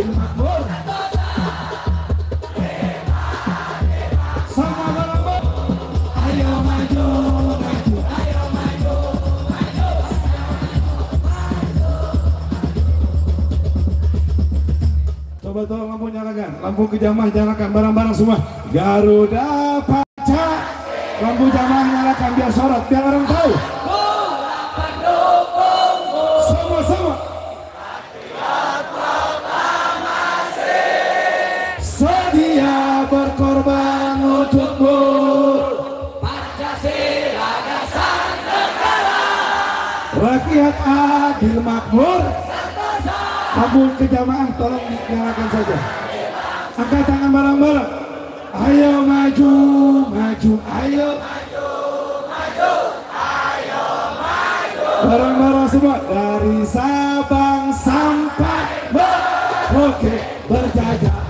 adil makmur Sama bareng Ayo maju, Coba tolong lampu nyalakan, lampu kejamah nyalakan barang-barang semua. Garuda Paca. Lampu jamaah nyalakan biar sorot, biar orang tahu Rakyat adil makmur. Lampu kejamaah tolong dinyalakan saja. Angkat tangan bareng-bareng. Ayo maju, maju, ayo. Bareng-bareng semua Dari Sabang sampai Merauke berjajah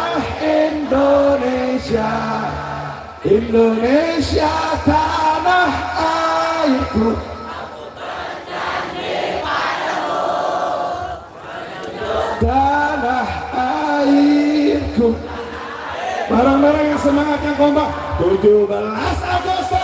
Indonesia tanah airku. Tanah airku. Barang-barang yang semangat yang kompak. 17 Agustus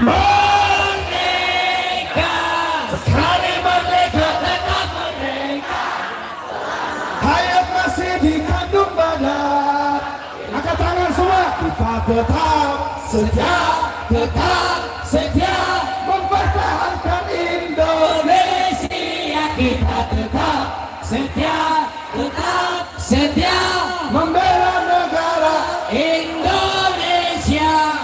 Merdeka Sekali merdeka Tetap merdeka Hayat masih dikandung badan Angkat tangan semua Kita tetap setia Tetap setia Mempertahankan Indonesia kita tetap setia Tetap setia Membela negara Indonesia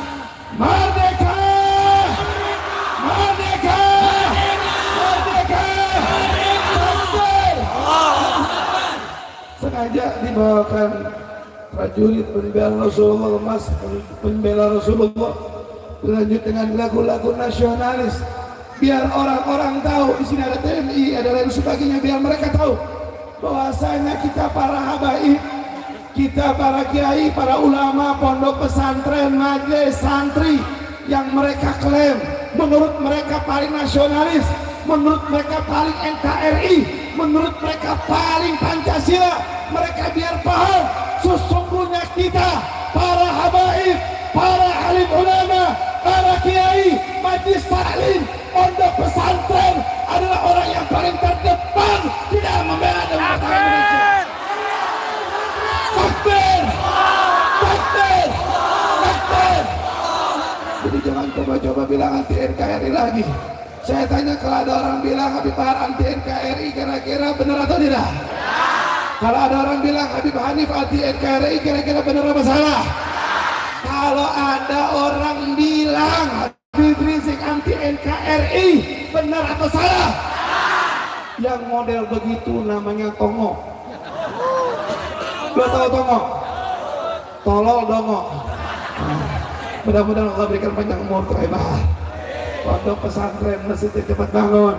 Sengaja dibawakan prajurit pembela Rasulullah Mas pembela Rasulullah Berlanjut dengan lagu-lagu nasionalis. Biar orang-orang tahu di sini ada TNI ada lain sebagainya biar mereka tahu bahwasanya kita para habaib kita para kiai, para ulama, pondok pesantren, majelis, santri yang mereka klaim. Menurut mereka paling nasionalis, menurut mereka paling NKRI, menurut mereka paling Pancasila, taklim, pondok pesantren adalah orang yang paling terdepan di dalam membela mempertahankan Indonesia. Takbir! Takbir! Takbir! Jadi jangan coba-coba bilang anti NKRI lagi. Saya tanya kalau ada orang bilang Habib Bahar anti NKRI kira-kira benar atau tidak? Kalau ada orang bilang Habib Hanif anti NKRI kira-kira benar apa salah? Kalau ada orang bilang NKRI benar atau salah? Yang model begitu namanya Tongo. Lo tahu Tongo? Tolol dongo. Nah, Mudah-mudahan Allah berikan panjang umur Ibah. Pondok pesantren masjid cepat bangun.